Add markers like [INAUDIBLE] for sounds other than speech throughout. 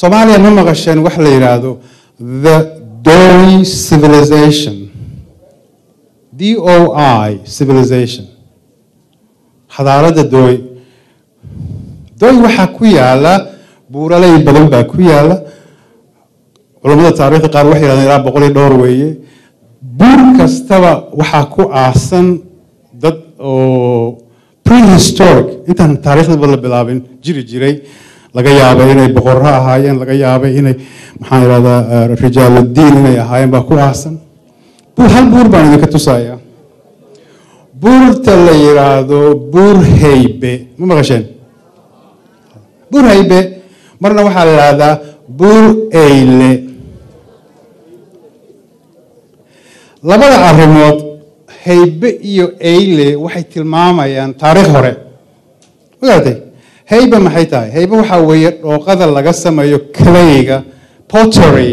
soomaaliya ma maqasheen wax la yidhaahdo the doy civilization. D o i civilization. Xadaaradda dooy dooy waxaa ku yaalla buuraley badan baa ku yaalla. Culammada taarikhda qaar waxay yidhahdeen ilaa boqol iyo dhowr weeye. Buur kastaba waxaa ku aasan dad oo prehistoric. Intaan taariikhdaba la bilaabin jiri jiray laga yaabay inay boqorro ahaayeen laga yaabay inay maxaan idhahdaa rijaaludiin inay ahaayeen baa ku aasan hal buur baan idinka tusayaa. Buurta la yidhaahdo buur haybe ma maqasheen? Buur haybe marna waxaa la yidhaahdaa buur eyle. Labada arrimood haybe iyo eyle waxay tilmaamayaan taariikh hore. Ma haybe maxay tahay? Haybe waxaa weeye dhooqada laga sameeyo clayga pottery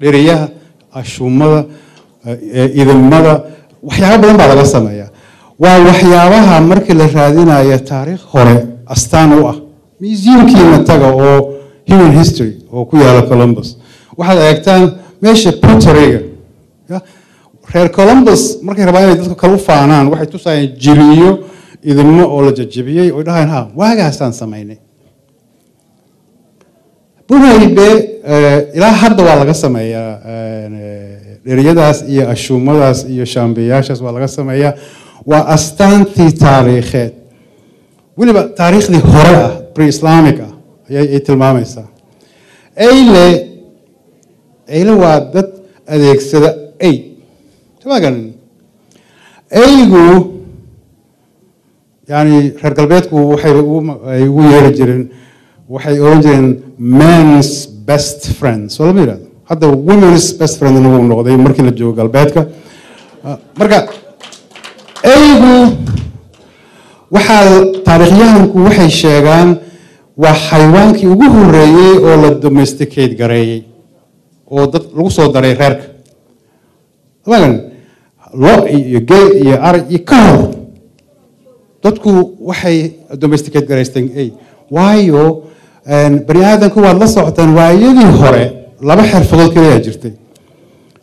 dheriyaha ashuumada idimada waxyaabo badan baa laga sameeyaa. Waa waxyaabaha markii la raadinayo taariikh hore astaan u ah. Museumkiina taga oo human history oo ku yaalla columbus. Waxaad eegtaan meesha potteryga reer columbus markay rabaan inay dadka kale u faanaan waxay tusayeen jiriyo idimo oo la jajabiyey? Oy dhahayn ha waagaasaan samaynay? Bunaybe ilaa hadda waa laga sameeyaa dheriyadaas iyo ashuumadaas iyo shaambiyaashaas waa laga sameeyaa. Waa astaantii taariikheed. Weliba taariikhdii hore ah pre-islamic ah ayay tilmaamaysaa. Eyle eyle waa dad adeegsada ey sama garanin eygu yani reer galbeedku waxay ugu yeeri jireen waxay oran jireen mans best friend soo lama yidhahdo hadda womens best friend nagu noqday markii la joogo galbeedka. Marka eygu waxaa taariikhyahanku waxay sheegaan waa xayawaankii ugu horeeyey oo la domesticate gareeyey oo dad lagu soo daray reerka. Lo iyo geel iyo arag iyo ka hor dadku waxay domesticate garaysteen ey waayo bani aadamku waad la socotaan waayadii hore laba xirfadood kaliyaa jirtay.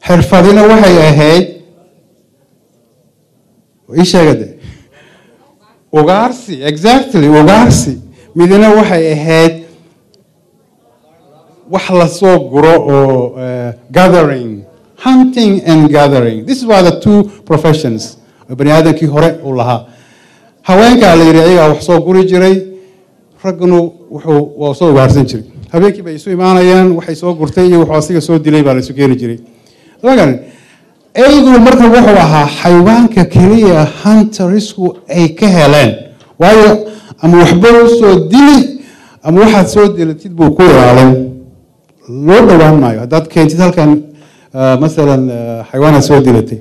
Xirfadina waxay ahayd ii sheegade ugaarsi exactly ugaarsi. Midina waxay ahayd wax la soo guro oo gathering hunting and gathering. This were the two professions bani aadamkii hore uu lahaa haweenkaa la yidhi ayagaa wax soo guri jiray. Ragganu wuxuu waa soo ugaarsan jiray. Habeenkii bay isu imaanayaan waxay soo gurtay iyo wuxuu asiga soo dilay baa la isu keeni jiray. Magan eygu marka wuxuu ahaa xayawaanka keliya hunterisku ay ka heleen. Waayo ama waxba u soo dili ama waxaad soo dilatid buu ku ilaalin loo dhowaan maayo. Haddaad keentid halkan masalan xayawaanaad soo dilatay.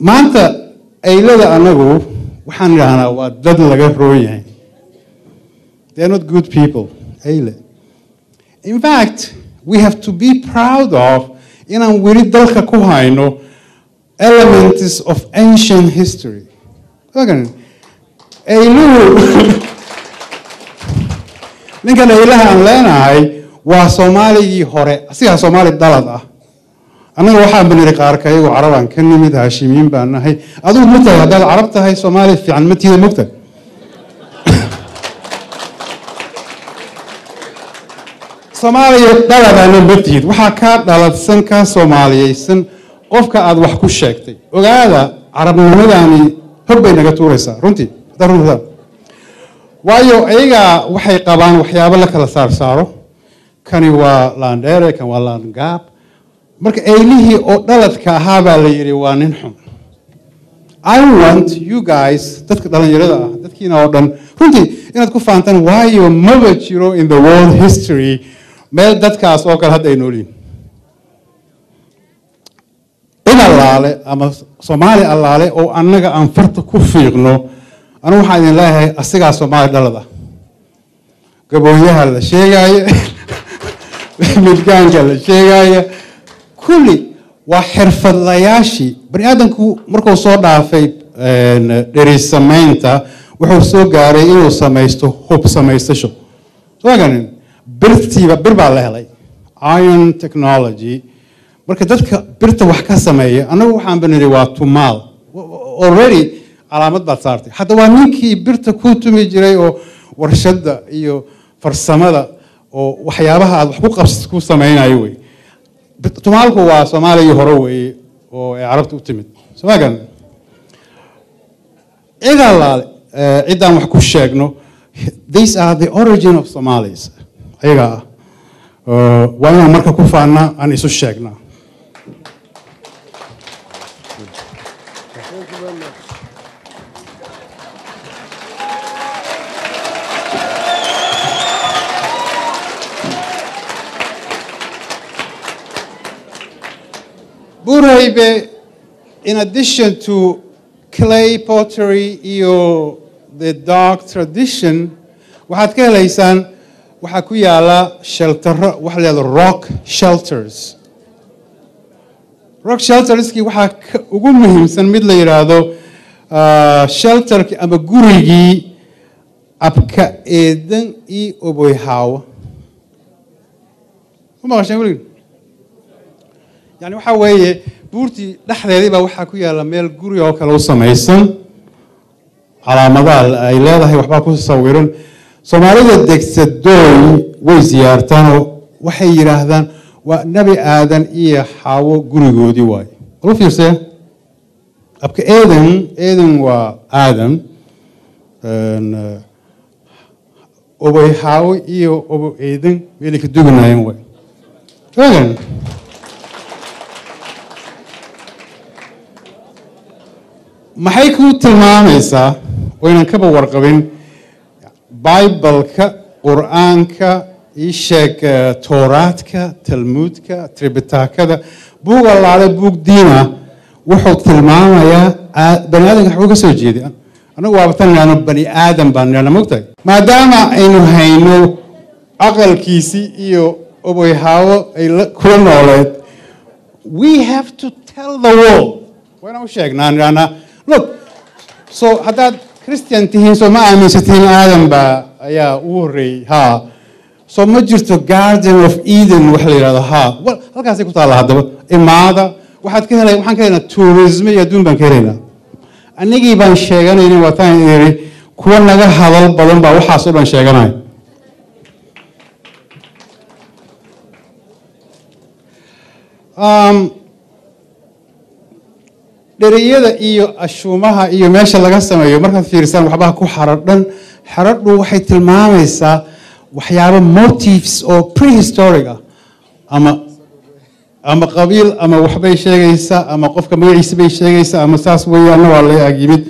Maanta eylada anagu waxaan idhahnaa waa dad laga roon yahay. They are not good people. Eyle in fact we have to be proud of inaan weli dalka ku hayno elements of ancient history. Magan eyluhu ninkan eylaha aan leenahay waa soomaaligii hore asigaa soomaali dalad ah annaga waxaan baniri qaarka iyagu carabaan ka nimid haashimiin baan nahay. Adigu ma tahay haddaad carab tahay soomaali fiican ma tiida mogta soomaaliya dhaladaana ma tihid waxaa kaa dhaladsan kaa soomaaliyeysan qofka aad wax ku sheegtay. Ogaada carabnimadani hor bay naga tuuraysaa. Runtii haddaa waayo ayagaa waxay qabaan waxyaabo la kala saar saaro kani waa landheere kan waa landgaab marka eylihii oo dhaladka ahaa baa la yidhi waa nin xun. I want you guys dadka dhalinyarada ah dadkiina oo dhan runtii inaad ku fahantaan waayo maba jiro in the world history meel dadkaas oo kale hadda ay noolyihin cid allaale ama soomaali allaale oo annaga aan farta ku fiiqno anu waxaan idin leeyahay asigaa soomaali dhalad ah gabooyaha la sheegaayo [LAUGHS] midgaanka la sheegaayo kulli waa xirfadlayaashii. Bani aadamku markuu soo dhaafay dheri samaynta wuxuu soo gaaray inuu samaysto hub samaystasho soo ganin birtiiba bir baa la helay. Iron technology. Marka dadka birta wax ka sameeya annagu waxaan baniri waa tumaal. Already calaamad baad saartay. Hadda waa ninkii birta ku tumi jiray oo warshadda iyo farsamada oo waxyaabaha aad wax ku qabs ku samaynayo wey tumaalku waa soomaaligii hore weeye oo ay carabta u timid cidaa laale ciddaan wax ku sheegno these are the origin of somalis. ayaga ah waa inaan marka ku faannaa aan isu sheegnaa Burheibe, in addition to clay pottery iyo the dark tradition, waxaad ka helaysaan waxaa ku yaalla sheltero waxa la yahdo rock shelters. Rock shelterskii waxaa ugu muhiimsan mid la yidhaahdo shelterki ama gurigii abka eedan iyo oboyhaawo u maqasheen weligin yani waxaa weeye buurtii dhexdeedii baa waxaa ku yaalla meel guri oo kale u samaysan. Calaamadaha ay leedahay waxbaa ku sawiran soomaalida degsa dooy way siyaartaanoo waxay yidhaahdaan waa nebi aadan iyo xaawo gurigoodii waaye. Walu fiirsee abka eedan eedan waa aadan. Oboy xaawo iyo obo eedan meelay ka duganayeen waay maxay kuu tilmaamaysaa? Waynan kaba warqabin. Bibalka qur'aanka ii sheeg tooraadka talmuudka tribitaakada buug allaale buug diina wuxuu tilmaamayaa bani aadamka waxbuu ka soo jeeday. Annagu waabatan idhahno bani aadam baan idhahna mogtahay maadaama aynu hayno aqalkiisii iyo oboyhaawo ay kula nooleed we have to tell the world. Waynaan u sheegnaa idhahnaa look so haddaad christian tihiin soo ma aaminsatiin aadan baa ayaa ugu horreeyey ha. Soo ma jirto garden of eden wax la yidhahdo ha. Halkaasay ku taalla haddaba imaada. Waxaad ka helay waxaan ka helaynaa tourism iyo adduun baan ka helaynaa. Anigii baan sheeganaynin waataan iri kuwa naga hadal badan baa waxaasoo dhan sheeganaya dheriyada iyo ashuumaha iyo meesha laga sameeyo markaad fiirisaan waxbaha ku xaradhan xaradhu waxay tilmaamaysaa waxyaabo motives oo prehistoric ah. Ama ama qabiil ama waxbay sheegaysaa ama qofka magaciisa bay sheegaysaa ama saas weeyaana waa la ag yimid.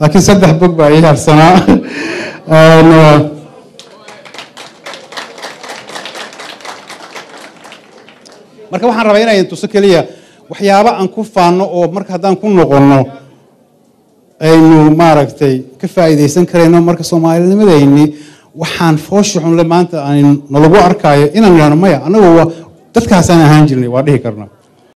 Laakiin saddex bog baa ii harsanaa. [LAUGHS] Marka waxaan rabaa inayn tuso keliya waxyaabo aan ku faanno oo marka haddaan ku noqonno aynu maaragtay ka faa'iidaysan karayno marka soomaalinimadayni waxaan foosha xunle maanta aan nalagu arkaayo inaan idhahno maya annagu waa dadkaasaan ahaan jirnay waa dhihi karnaa